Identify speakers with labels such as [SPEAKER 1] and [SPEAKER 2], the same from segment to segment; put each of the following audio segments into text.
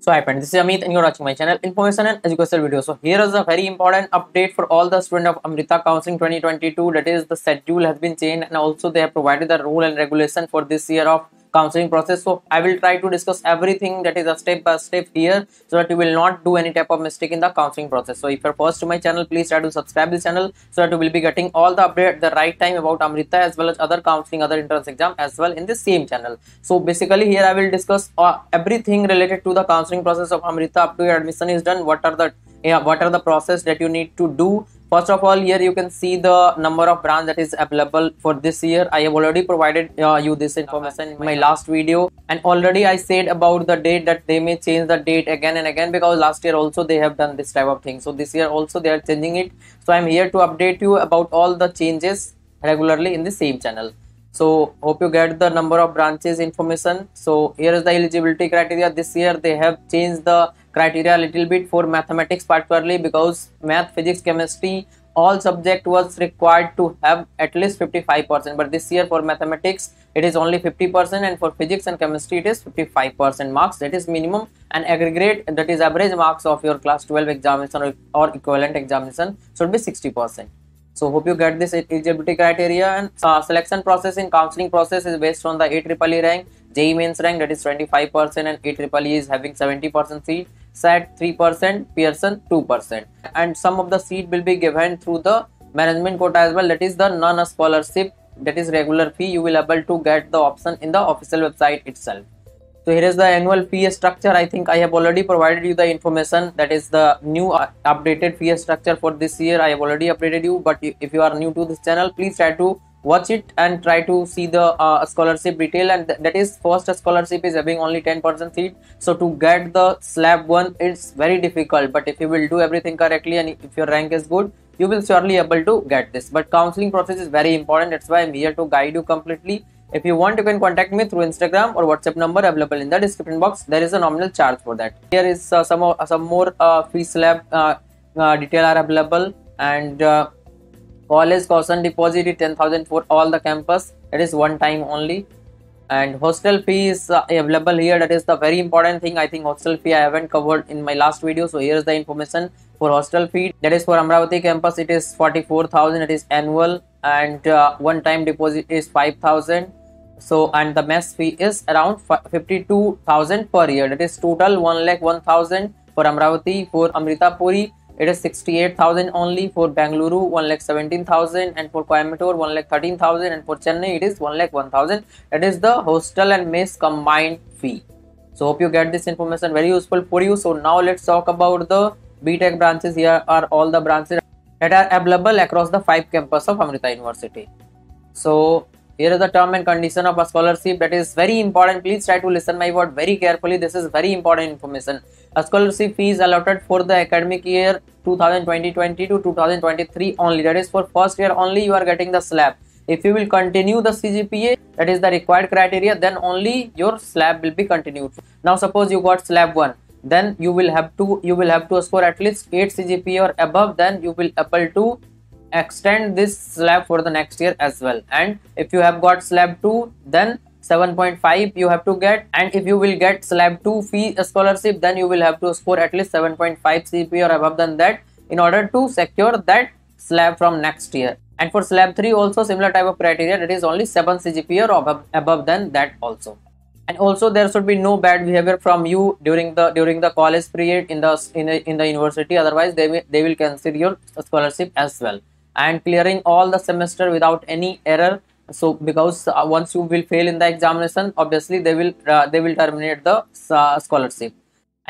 [SPEAKER 1] So hi friends, this is Amit and you're watching my channel Information and Educational Video. So here is a very important update for all the students of Amrita Counseling 2022 that is the schedule has been changed and also they have provided the rule and regulation for this year of counseling process. So i will try to discuss everything that is a step by step here so that you will not do any type of mistake in the counseling process. So if you're first to my channel please try to subscribe this channel so that you will be getting all the update at the right time about amrita as well as other counseling other entrance exam as well in the same channel. So basically here i will discuss uh, everything related to the counseling process of amrita up to your admission is done. What are the yeah, what are the process that you need to do first of all here you can see the number of brands that is available for this year. I have already provided uh, you this information in my last video. And already i said about the date that they may change the date again and again because last year also they have done this type of thing. So this year also they are changing it. So i'm here to update you about all the changes regularly in the same channel. So hope you get the number of branches information. So here is the eligibility criteria. This year they have changed the criteria a little bit for mathematics particularly because math physics chemistry all subject was required to have at least 55% but this year for mathematics it is only 50% and for physics and chemistry it is 55% marks. That is minimum and aggregate that is average marks of your class 12 examination or, or equivalent examination should be 60% so hope you get this eligibility criteria and uh, selection process in counseling process is based on the AEEE rank, JEE mains rank that is 25% and AEEE is having 70% seat, SAT 3%, Pearson 2% and some of the seat will be given through the management quota as well. That is the non-scholarship that is regular fee you will able to get the option in the official website itself. So here is the annual fee structure. I think i have already provided you the information. That is the new uh, updated fee structure for this year. I have already updated you. But if you are new to this channel please try to watch it and try to see the uh, scholarship detail. And th that is first scholarship is having only 10 percent seat. So to get the slab one it's very difficult. But if you will do everything correctly and if your rank is good you will surely able to get this. But counseling process is very important. That's why i'm here to guide you completely. If you want, you can contact me through Instagram or WhatsApp number available in the description box. There is a nominal charge for that. Here is uh, some uh, some more uh, fee slab uh, uh, detail are available. And uh, college caution deposit is 10,000 for all the campus. It is one time only. And hostel fee is uh, available here. That is the very important thing. I think hostel fee I haven't covered in my last video. So here is the information for hostel fee. That is for Amaravati campus. It is 44,000. It is annual and one time deposit is 5,000 so and the mess fee is around 52000 per year that is total 1 lakh 1000 for amaravati for amritapuri it is 68000 only for Bangalore 1 lakh 17000 and for coimbatore 1 lakh 13000 and for chennai it is 1 lakh 1000 it is the hostel and mess combined fee. So hope you get this information very useful for you. So now let's talk about the btech branches. Here are all the branches that are available across the five campus of amrita university. So here is the term and condition of a scholarship that is very important. Please try to listen my word very carefully. This is very important information. A scholarship fee is allotted for the academic year 2020-20 to 2023 only. That is for first year only you are getting the slab. If you will continue the cgpa that is the required criteria then only your slab will be continued. Now suppose you got slab 1 then you will have to you will have to score at least 8 cgpa or above then you will able to extend this slab for the next year as well. And if you have got slab 2 then 7.5 you have to get. And if you will get slab 2 fee scholarship then you will have to score at least 7.5 CP or above than that in order to secure that slab from next year. And for slab 3 also similar type of criteria that is only 7 CGPA or above, above than that also. And also there should be no bad behavior from you during the during the college period in the in the, in the university. Otherwise they they will consider your scholarship as well and clearing all the semester without any error. So because uh, once you will fail in the examination obviously they will uh, they will terminate the uh, scholarship.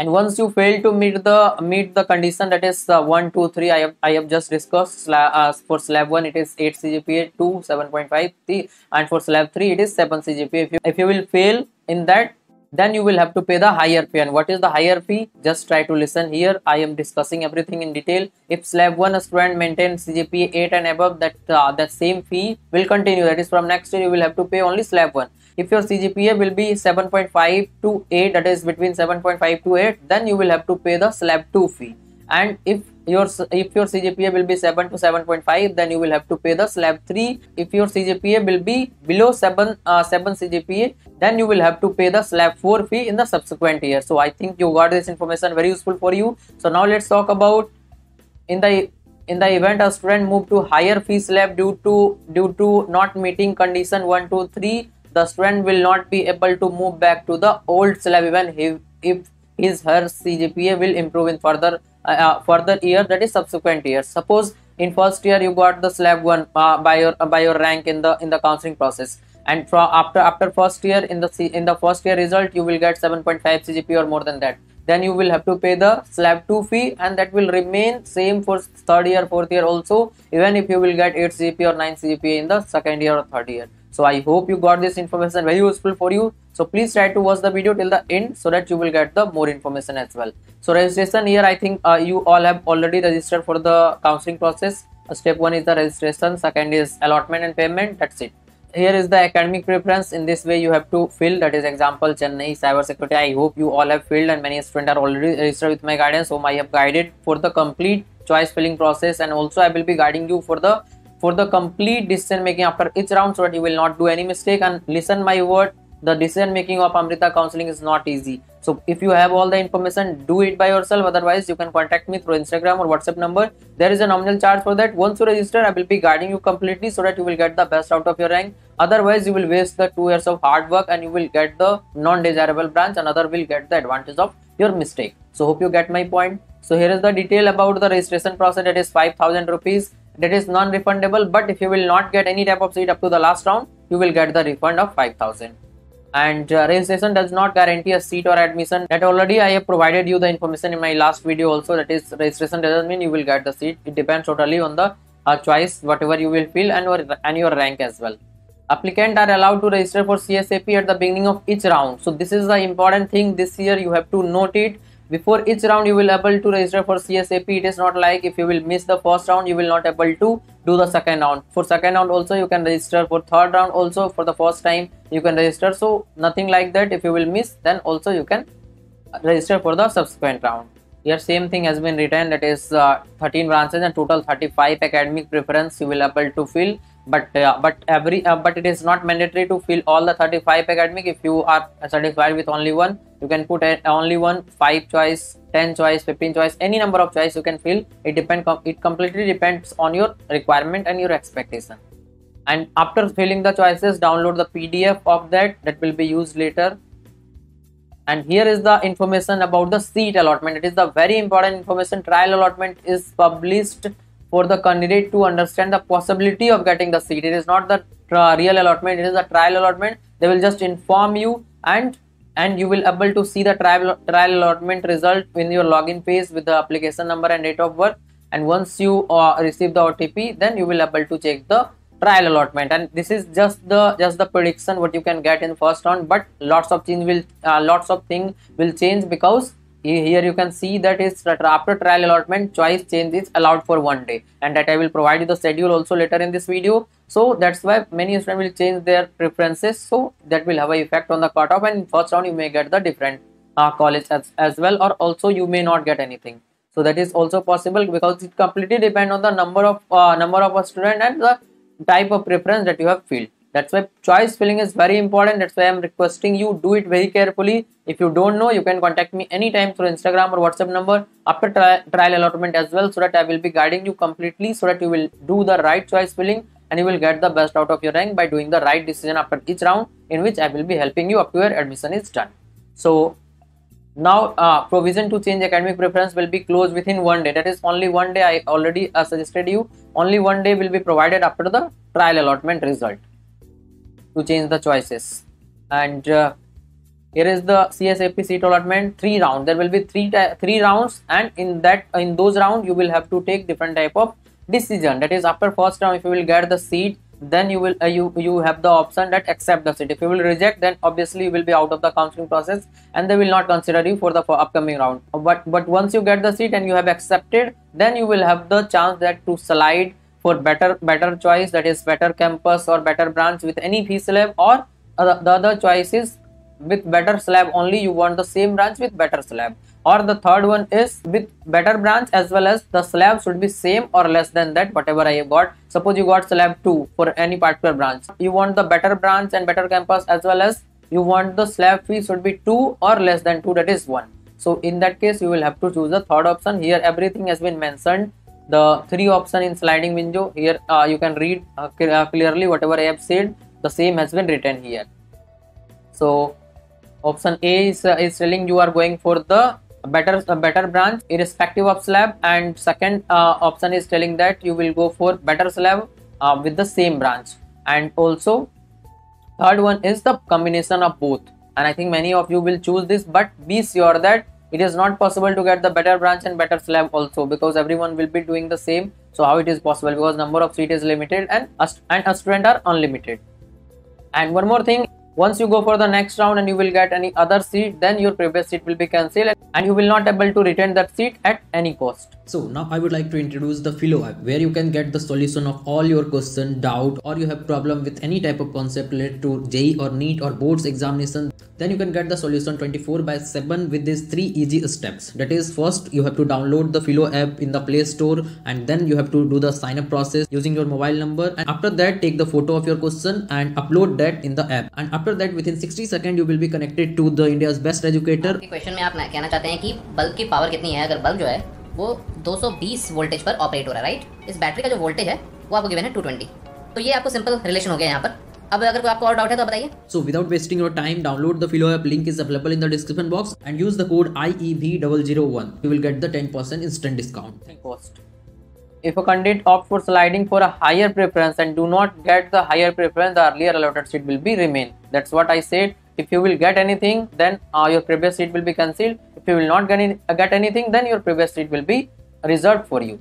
[SPEAKER 1] And once you fail to meet the meet the condition that is uh, 1 2 3 i have i have just discussed uh, for slab 1 it is 8 cgpa 2 7.5 and for slab 3 it is 7 cgpa if you, if you will fail in that then you will have to pay the higher fee. And what is the higher fee? Just try to listen here. I am discussing everything in detail. If slab 1 student maintains cgpa 8 and above that uh, that same fee will continue. That is from next year you will have to pay only slab 1 if your cgpa will be 7.5 to 8 that is between 7.5 to 8 then you will have to pay the slab 2 fee and if your if your CGPA will be 7 to 7.5 then you will have to pay the slab 3 if your CGPA will be below 7 uh, 7 CGPA then you will have to pay the slab 4 fee in the subsequent year. So I think you got this information very useful for you. So now let's talk about in the in the event a student move to higher fee slab due to due to not meeting condition 1 2 3 the student will not be able to move back to the old slab even if, if his her CGPA will improve in further uh, uh, further year that is subsequent year. Suppose in first year you got the slab one uh, by your uh, by your rank in the in the counseling process. And from after after first year in the in the first year result you will get 7.5 CGPA or more than that. Then you will have to pay the slab 2 fee and that will remain same for third year fourth year also even if you will get 8 CGPA or 9 CGPA in the second year or third year so i hope you got this information very useful for you. So please try to watch the video till the end so that you will get the more information as well. So registration here i think uh, you all have already registered for the counseling process. Uh, step one is the registration second is allotment and payment that's it. Here is the academic preference. In this way you have to fill that is example chennai cyber security. I hope you all have filled and many students are already registered with my guidance. So i have guided for the complete choice filling process and also i will be guiding you for the for the complete decision making after each round so that you will not do any mistake. And listen my word the decision making of amrita counseling is not easy. So if you have all the information do it by yourself. Otherwise you can contact me through instagram or whatsapp number. There is a nominal charge for that. Once you register i will be guiding you completely so that you will get the best out of your rank. Otherwise you will waste the two years of hard work and you will get the non-desirable branch. Another will get the advantage of your mistake. So hope you get my point. So here is the detail about the registration process. It is 5000 rupees that is non-refundable but if you will not get any type of seat up to the last round you will get the refund of 5000 and uh, registration does not guarantee a seat or admission. That already i have provided you the information in my last video also that is registration doesn't mean you will get the seat. It depends totally on the uh, choice whatever you will fill and your and your rank as well. Applicant are allowed to register for csap at the beginning of each round. So this is the important thing. This year you have to note it before each round you will able to register for csap it is not like if you will miss the first round you will not able to do the second round. For second round also you can register. For third round also for the first time you can register. So nothing like that. If you will miss then also you can register for the subsequent round. Here same thing has been written. That is uh, 13 branches and total 35 academic preference you will able to fill. But uh, but every uh, but it is not mandatory to fill all the 35 academic. If you are satisfied with only one you can put only one 5 choice 10 choice 15 choice any number of choice you can fill it depend it completely depends on your requirement and your expectation. And after filling the choices download the pdf of that that will be used later. And here is the information about the seat allotment. It is the very important information. Trial allotment is published for the candidate to understand the possibility of getting the seat. It is not the uh, real allotment, it is a trial allotment. They will just inform you and and you will able to see the trial, trial allotment result in your login page with the application number and date of birth. And once you uh, receive the OTP then you will able to check the trial allotment. And this is just the just the prediction what you can get in first round but lots of things will uh, lots of things will change because here you can see that is after trial allotment choice change is allowed for one day. And that i will provide you the schedule also later in this video. So that's why many students will change their preferences. So that will have an effect on the cutoff. And first round you may get the different uh, college as, as well. Or also you may not get anything. So that is also possible because it completely depend on the number of uh, number of a student and the type of preference that you have filled that's why choice filling is very important. That's why i'm requesting you do it very carefully. If you don't know you can contact me anytime through instagram or whatsapp number after tri trial allotment as well so that i will be guiding you completely so that you will do the right choice filling and you will get the best out of your rank by doing the right decision after each round in which i will be helping you up to your admission is done. So now uh, provision to change academic preference will be closed within one day. That is only one day i already uh, suggested you. Only one day will be provided after the trial allotment result to change the choices. And uh, here is the CSAP seat allotment. Three rounds. There will be three three rounds. And in that in those rounds you will have to take different type of decision. That is after first round if you will get the seat then you will uh, you you have the option that accept the seat. If you will reject then obviously you will be out of the counseling process and they will not consider you for the for upcoming round. But but once you get the seat and you have accepted then you will have the chance that to slide for better better choice that is better campus or better branch with any fee slab or uh, the other choice is with better slab only you want the same branch with better slab. Or the third one is with better branch as well as the slab should be same or less than that whatever I have got. Suppose you got slab 2 for any particular branch. You want the better branch and better campus as well as you want the slab fee should be 2 or less than 2 that is 1 so in that case you will have to choose the third option. Here everything has been mentioned the three option in sliding window here uh, you can read uh, uh clearly whatever I have said the same has been written here. So option A is, uh, is telling you are going for the better uh, better branch irrespective of slab and second uh, option is telling that you will go for better slab with the same branch. And also third one is the combination of both. And i think many of you will choose this but be sure that it is not possible to get the better branch and better slab also because everyone will be doing the same. So how it is possible? Because number of seat is limited and and a student are unlimited. And one more thing once you go for the next round and you will get any other seat then your previous seat will be cancelled and you will not able to retain that seat at any cost.
[SPEAKER 2] So now i would like to introduce the Filo app where you can get the solution of all your question doubt or you have problem with any type of concept related to JEE or NEET or boards examination. Then you can get the solution 24 by 7 with these three easy steps. That is first you have to download the Filo app in the play store and then you have to do the sign up process using your mobile number. And after that take the photo of your question and upload that in the app. And after that within 60 seconds you will be connected to the india's best educator.
[SPEAKER 3] Question में आप कहना चाहते हैं कि bulb की power कितनी है? अगर बल्ब जो है वो 220 वोल्टेज पर ऑपरेट हो रहा है राइट इस बैटरी का जो वोल्टेज है वो आपको गिवन है 220 तो ये आपको सिंपल रिलेशन हो गया यहाँ पर. अब अगर कोई आपको और डाउट है तो बताइए.
[SPEAKER 2] So without wasting your time download the Filo app link is available in the description box and use the code IEV001 you will get the 10% instant discount.
[SPEAKER 1] Cost if a candidate opt for sliding for a higher preference and do not get the higher preference the earlier allotted seat will be remain. That's what i said. If you will get anything then uh, your previous seat will be cancelled if you will not get, any, uh, get anything then your previous seat will be reserved for you.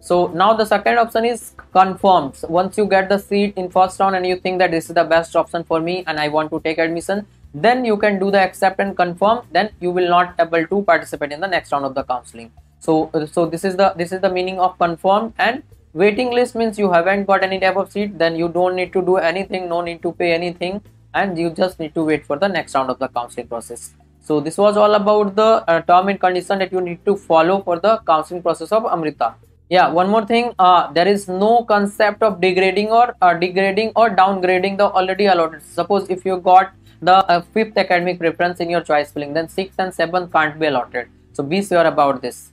[SPEAKER 1] So now the second option is confirmed. So once you get the seat in first round and you think that this is the best option for me and i want to take admission then you can do the accept and confirm. Then you will not able to participate in the next round of the counseling so so this is the this is the meaning of confirmed and waiting list means you haven't got any type of seat then you don't need to do anything no need to pay anything and you just need to wait for the next round of the counseling process. So this was all about the uh, term and condition that you need to follow for the counseling process of amrita. Yeah one more thing uh, there is no concept of degrading or uh, degrading or downgrading the already allotted. Suppose if you got the uh, fifth academic preference in your choice filling then sixth and seventh can't be allotted. So be sure about this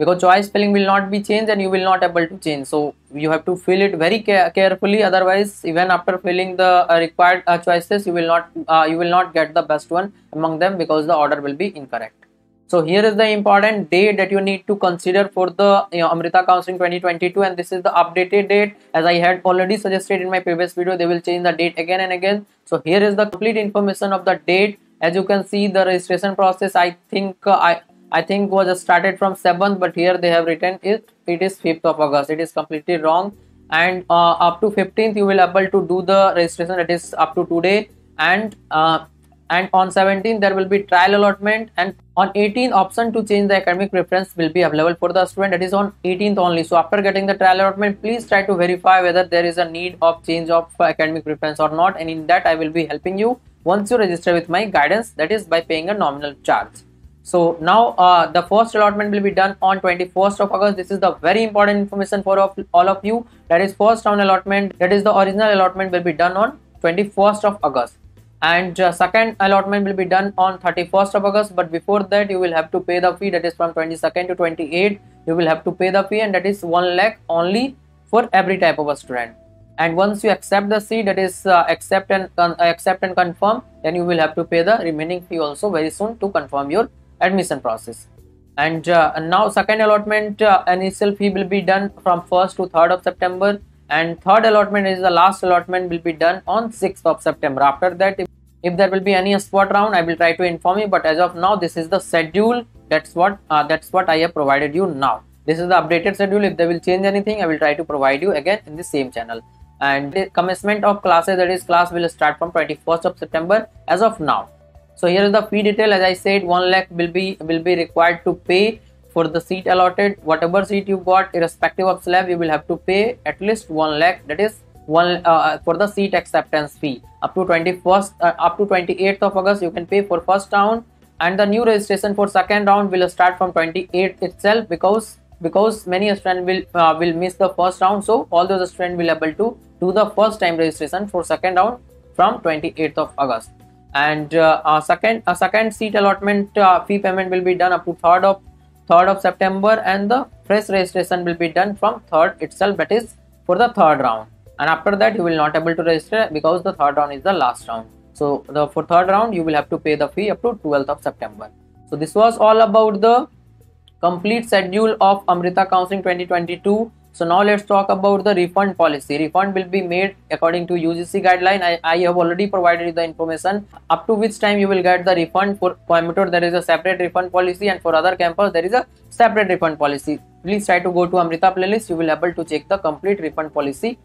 [SPEAKER 1] because choice filling will not be changed and you will not able to change. So you have to fill it very carefully. Otherwise even after filling the uh, required uh, choices you will not uh, you will not get the best one among them because the order will be incorrect. So here is the important date that you need to consider for the you know, Amrita Counseling 2022 and this is the updated date. As I had already suggested in my previous video they will change the date again and again. So here is the complete information of the date. As you can see the registration process I think uh, I I think was started from 7th but here they have written it. It is 5th of August. It is completely wrong. And uh, up to 15th you will able to do the registration that is up to today. And uh, and on 17th there will be trial allotment. And on 18th option to change the academic preference will be available for the student. That is on 18th only. So after getting the trial allotment please try to verify whether there is a need of change of academic preference or not. And in that i will be helping you once you register with my guidance that is by paying a nominal charge so now uh, the first allotment will be done on 21st of august. This is the very important information for all of you. That is first round allotment that is the original allotment will be done on 21st of august. And uh, second allotment will be done on 31st of August. But before that you will have to pay the fee. That is from 22nd to 28th. you will have to pay the fee. And that is 1 lakh only for every type of a student. And once you accept the seat that is uh, accept and uh, accept and confirm then you will have to pay the remaining fee also very soon to confirm your admission process and uh, now second allotment uh, initial fee will be done from 1st to 3rd of September and third allotment is the last allotment will be done on 6th of September. After that, if, if there will be any spot round, I will try to inform you. But as of now, this is the schedule. That's what uh, that's what I have provided you now. This is the updated schedule. If they will change anything, I will try to provide you again in the same channel. And the commencement of classes, that is class will start from 21st of September as of now. So here is the fee detail. As I said, 1 lakh will be will be required to pay for the seat allotted. Whatever seat you got irrespective of slab you will have to pay at least 1 lakh. That is one uh, for the seat acceptance fee. Up to 21st uh, up to 28th of august you can pay for first round. And the new registration for second round will start from 28th itself because because many students will uh, will miss the first round. So all those students will be able to do the first time registration for second round from 28th of august and uh, a second a second seat allotment uh, fee payment will be done up to 3rd of 3rd of september and the fresh registration will be done from 3rd itself that is for the third round. And after that you will not able to register because the third round is the last round. So the for third round you will have to pay the fee up to 12th of september. So this was all about the complete schedule of amrita counseling 2022 so now let's talk about the refund policy. Refund will be made according to ugc guideline. I, I have already provided you the information. Up to which time you will get the refund? For coimbatore there is a separate refund policy and for other campus there is a separate refund policy. Please try to go to amrita playlist. You will able to check the complete refund policy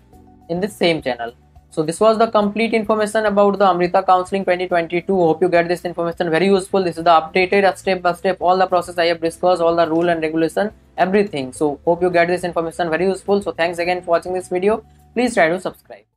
[SPEAKER 1] in the same channel so this was the complete information about the amrita counseling 2022 hope you get this information. Very useful. This is the updated uh, step by step all the process i have discussed all the rule and regulation everything. So hope you get this information. Very useful. So thanks again for watching this video. Please try to subscribe